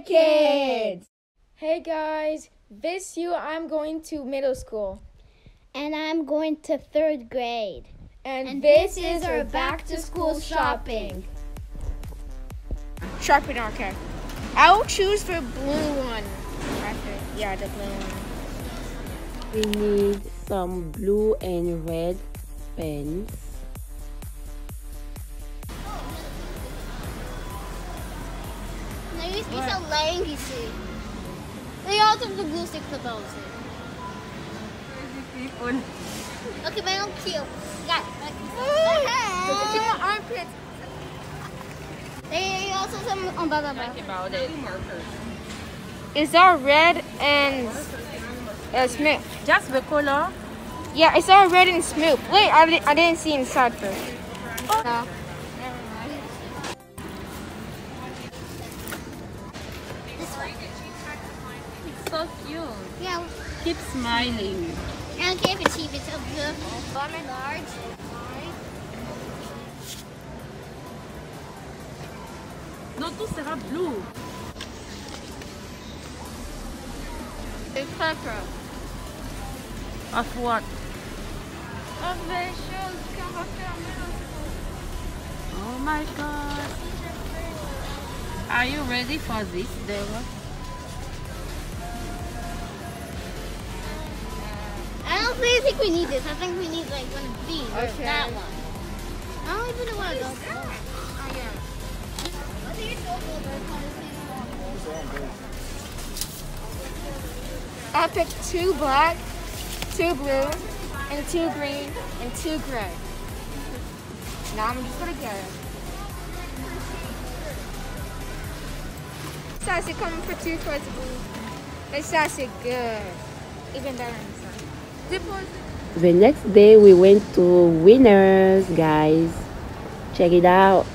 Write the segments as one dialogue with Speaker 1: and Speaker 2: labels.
Speaker 1: Hey kids!
Speaker 2: Hey guys, this year I'm going to middle school.
Speaker 3: And I'm going to third grade.
Speaker 2: And,
Speaker 1: And this is our back to school shopping.
Speaker 2: Sharpen okay. I will choose the blue one. Yeah, the blue one.
Speaker 4: We need some blue and red pens.
Speaker 3: Nais isang laing gisi. Kaya out of the blue stick the bells. Okay, may yung cute. Got
Speaker 2: Look at my armpits.
Speaker 3: There also some on baba ba.
Speaker 4: about it.
Speaker 2: It's all red and uh, smooth.
Speaker 4: Just the color.
Speaker 2: Yeah, it's all red and smooth. Wait, I, I didn't see inside first. No.
Speaker 4: So cute.
Speaker 3: Yeah,
Speaker 4: Keep smiling.
Speaker 3: I don't care if it's cheap, it's a beautiful. Bomber large.
Speaker 4: Non, tout sera blue.
Speaker 2: It's pepper.
Speaker 4: Of what?
Speaker 2: Of the shows qu'on va faire en middle school.
Speaker 4: Oh my god. Are you ready for this, Deva?
Speaker 3: Think we need this. I think we need like one of these or
Speaker 2: Okay.
Speaker 3: that one. I don't even want to go. Oh yeah.
Speaker 2: I picked two black, two blue, and two green, and two gray. Now I'm just gonna get it. Sassy coming for two for blue. It's sassy good. Even better. Dip one.
Speaker 4: The next day we went to Winners, guys. Check it out.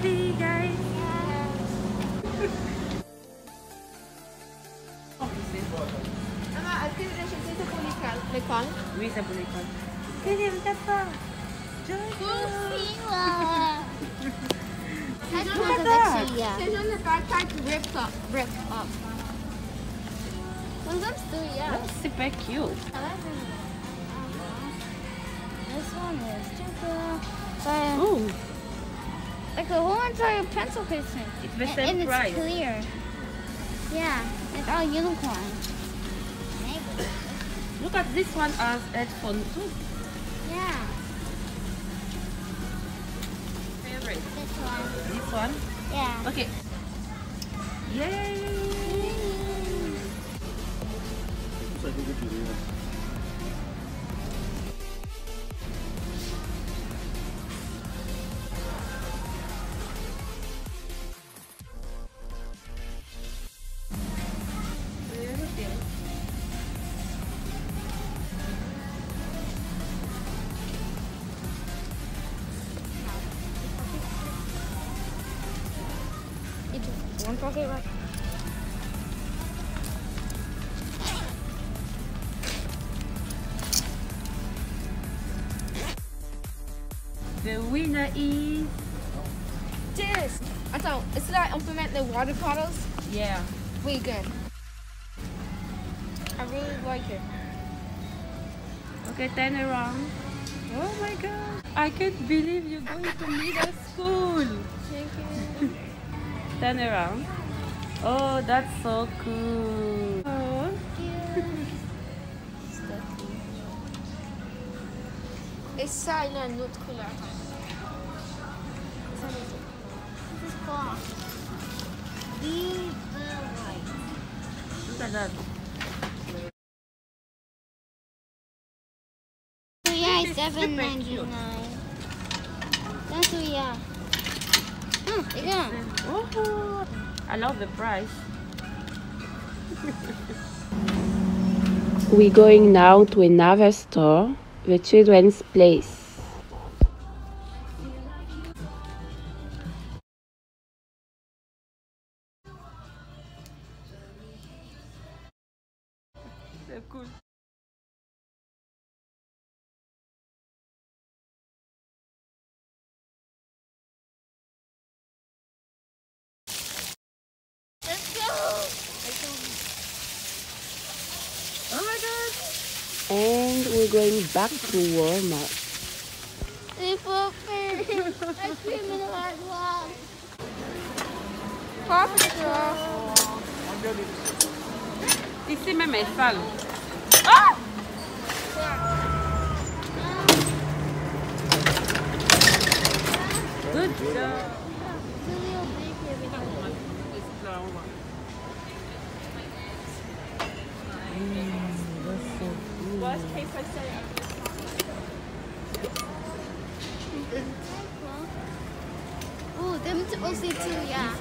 Speaker 4: Hey guys.
Speaker 2: Maman, est-ce que j'ai acheté ça pour l'école? L'école?
Speaker 4: Oui, c'est pour l'école. William, t'as pas.
Speaker 3: That's one of the yeah.
Speaker 2: C'est juste le backpack ripped up. Ripped up.
Speaker 3: One of them's three, yeah.
Speaker 4: That's super cute. Uh-huh.
Speaker 3: This one is super. But
Speaker 4: Oh,
Speaker 3: like a whole entire pencil case thing.
Speaker 4: it's the same
Speaker 3: and it's
Speaker 4: price.
Speaker 3: clear. Yeah, it's all unicorn.
Speaker 4: Look at this one as headphone too.
Speaker 3: Yeah,
Speaker 4: Favorite.
Speaker 3: this one.
Speaker 4: This one.
Speaker 3: Yeah.
Speaker 4: Okay. Yay!
Speaker 2: One pocket.
Speaker 4: The winner is
Speaker 2: This. Attends, est-ce là on the water bottles?
Speaker 4: yeah.
Speaker 2: We good. I really like it.
Speaker 4: Okay, turn around. Oh my god! I can't believe you're going to middle school. Turn around. Oh, that's so cool. Oh.
Speaker 2: it's silent, not color.
Speaker 3: This is black. These are white.
Speaker 4: Look at that.
Speaker 3: So yeah, it's 7.99. Oh, yeah.
Speaker 4: Oh, I love the price. We're going now to another store, the children's place. Going back to Walmart. Ici même elle sale. Ah! Good job.
Speaker 3: Ooh, them t- oh, also too, yeah.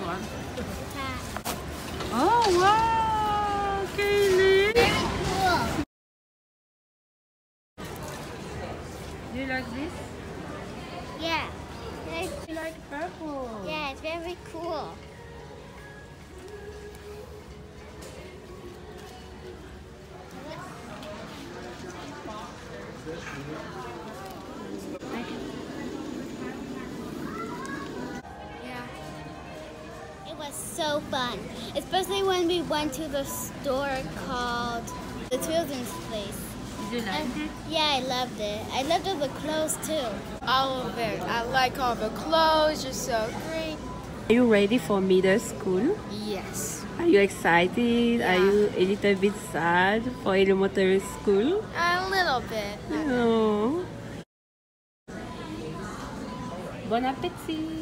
Speaker 4: Oh wow, Kaylee.
Speaker 3: Very cool.
Speaker 4: Do you like this?
Speaker 3: Yeah. It's,
Speaker 4: You like purple.
Speaker 3: yeah, it's very cool. Was so fun, especially when we went to the store called the Children's Place.
Speaker 4: Did you like
Speaker 3: And-
Speaker 4: it?
Speaker 3: yeah, I loved it. I loved all the clothes too.
Speaker 2: All of it. I like all the clothes. You're so great.
Speaker 4: Are you ready for middle school?
Speaker 2: Yes.
Speaker 4: Are you excited? Are you a little bit sad for elementary school?
Speaker 2: A little bit.
Speaker 4: No. Bon appétit.